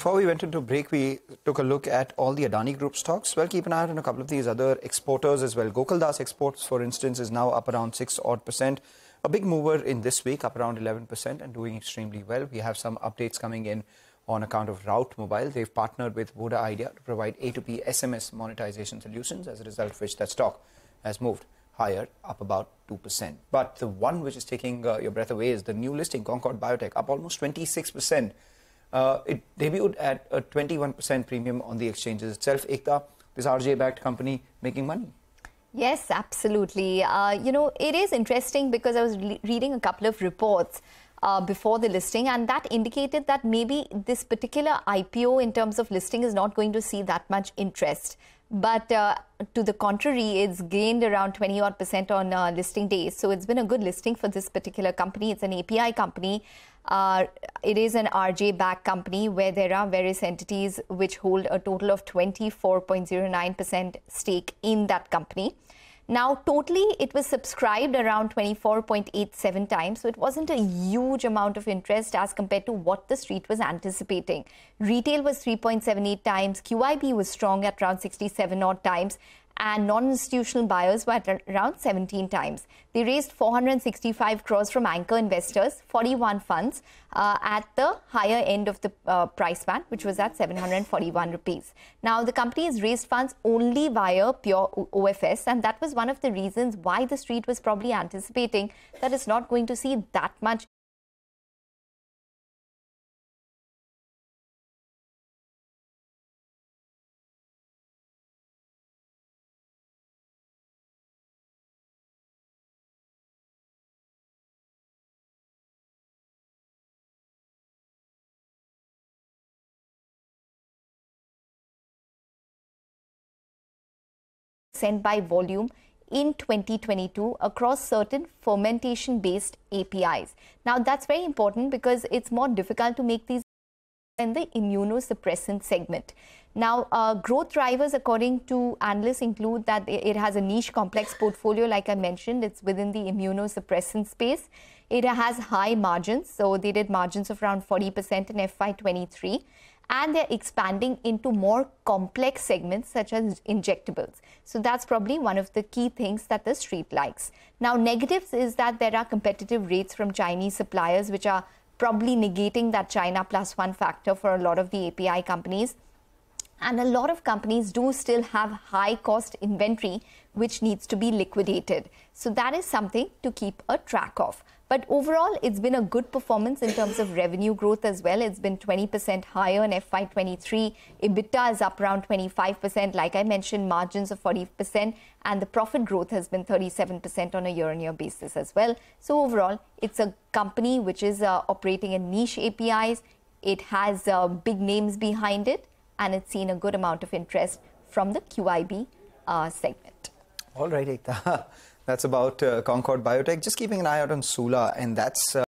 Before we went into break, we took a look at all the Adani Group stocks. Well, keep an eye on a couple of these other exporters as well. Gokaldas Exports, for instance, is now up around 6 odd percent. A big mover in this week, up around 11% and doing extremely well. We have some updates coming in on account of Route Mobile. They've partnered with Voda Idea to provide A2P SMS monetization solutions, as a result of which that stock has moved higher, up about 2%. But the one which is taking uh, your breath away is the new listing, Concord Biotech, up almost 26%. Uh, it debuted at a 21% premium on the exchanges itself. Ekta, this RJ-backed company making money. Yes, absolutely. Uh, you know, it is interesting because I was reading a couple of reports uh, before the listing, and that indicated that maybe this particular IPO, in terms of listing, is not going to see that much interest. But uh, to the contrary, it's gained around 20 odd percent on uh, listing days. So it's been a good listing for this particular company. It's an API company. Uh, it is an RJ backed company where there are various entities which hold a total of 24.09% stake in that company. Now, totally, it was subscribed around 24.87 times, so it wasn't a huge amount of interest as compared to what the street was anticipating. Retail was 3.78 times, QIB was strong at around 67 odd times, and non-institutional buyers were around 17 times. They raised 465 crores from anchor investors, 41 funds uh, at the higher end of the uh, price band, which was at 741 rupees. Now, the company has raised funds only via pure OFS, and that was one of the reasons why the street was probably anticipating that it's not going to see that much sent by volume in 2022 across certain fermentation based APIs. Now that's very important because it's more difficult to make these in the immunosuppressant segment. Now, uh, growth drivers, according to analysts, include that it has a niche complex portfolio, like I mentioned, it's within the immunosuppressant space. It has high margins, so they did margins of around 40% in FY23 and they're expanding into more complex segments such as injectables. So that's probably one of the key things that the street likes. Now, negatives is that there are competitive rates from Chinese suppliers, which are probably negating that China plus one factor for a lot of the API companies. And a lot of companies do still have high cost inventory which needs to be liquidated. So that is something to keep a track of. But overall, it's been a good performance in terms of revenue growth as well. It's been 20% higher in FY23. EBITDA is up around 25%. Like I mentioned, margins of 40%. And the profit growth has been 37% on a year on year basis as well. So overall, it's a company which is uh, operating in niche APIs. It has uh, big names behind it and it's seen a good amount of interest from the QIB uh, segment. All right, Ekta. That's about uh, Concord Biotech. Just keeping an eye out on Sula, and that's. Uh